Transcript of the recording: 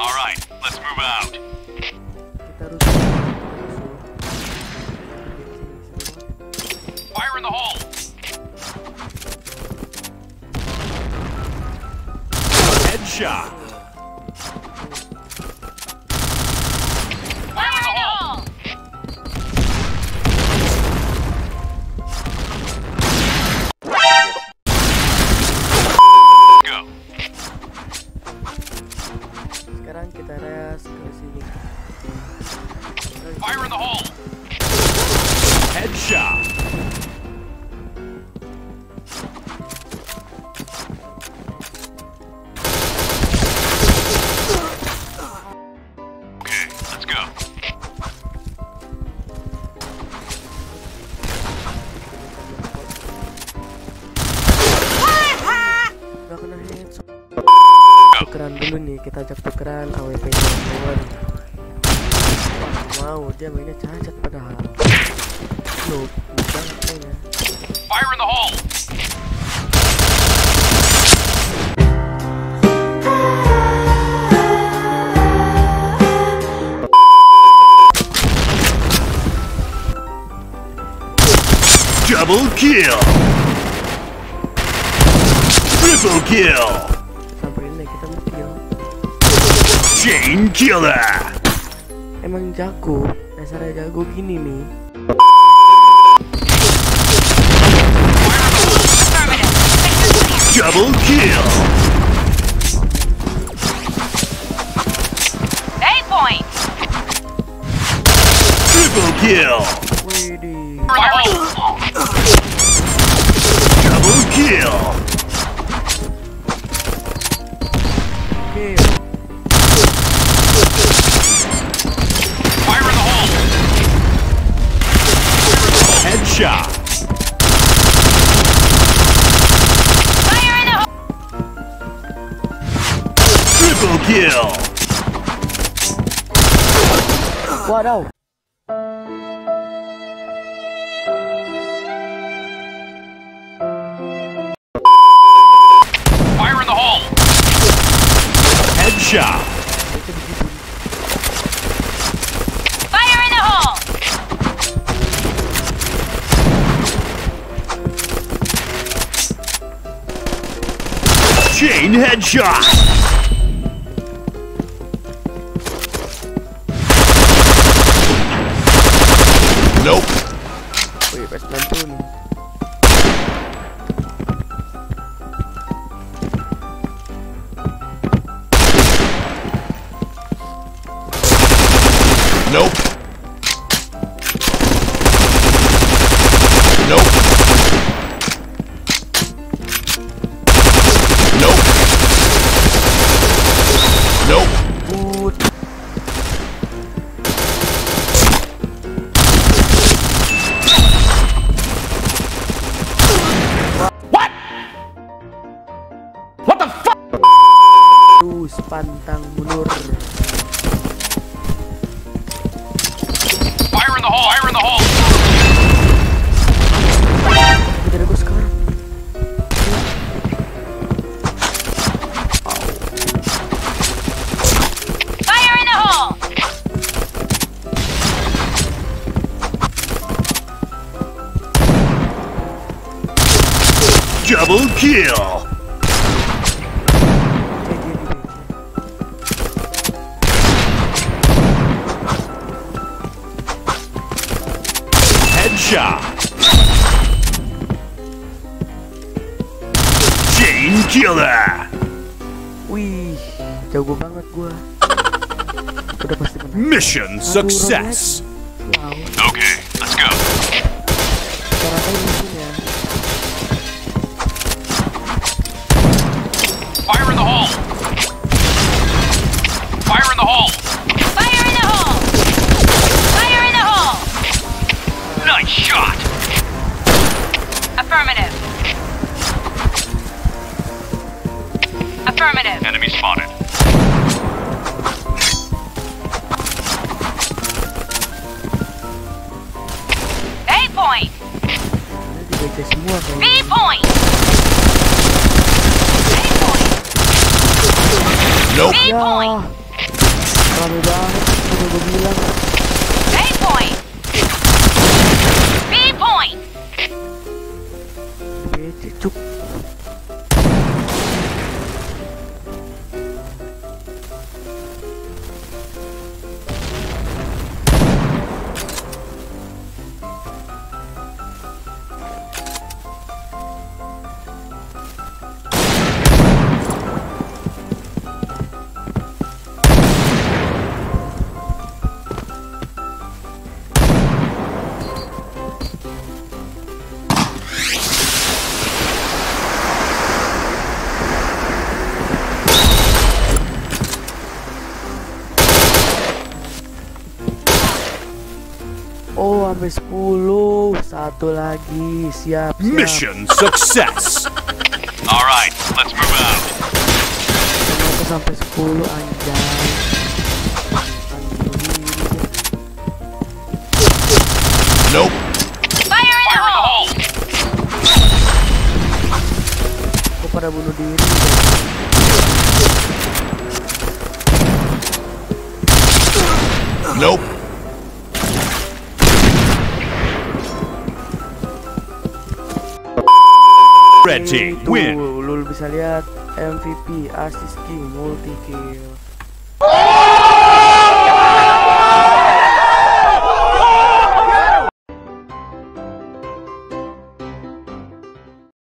All right, let's move out. Fire in the hole. Headshot. Tukeran dulu nih, kita ajak tukeran AWP kawan. Mau dia mainnya cacat padahal. Loh, bukan mainnya. Fire in the hole. Double kill. Triple kill. Chain killer. Emang jago, dasarnya jago gini nih. Double kill. Eight points. Triple kill. Widih. Double kill. Kill. Headshot. Fire in the. Triple kill. Wadaw. Fire in the hole. Headshot. Chain headshot. Nope. Pas 90 nih. Pantang mundur. Fire in the hole. Fire in the hole. Tapi gue sekarang. Fire in the hole. Double kill. Killer. Wih, jago banget gua. Udah pasti menang. Mission success. Di BC semua B kayaknya. point. A point. Nope. B point. Rame banget, udah gue. A point. B point. PC cuk. Oh, sampai 10. Satu lagi. Siap, siap. Mission success. All right, let's move out. Kenapa sampai 10 anjay? Anjing. Nope. Fire in the hole. Kok pada bunuh diri? Nope. Red team win. Lu bisa lihat MVP, assist king, multi kill.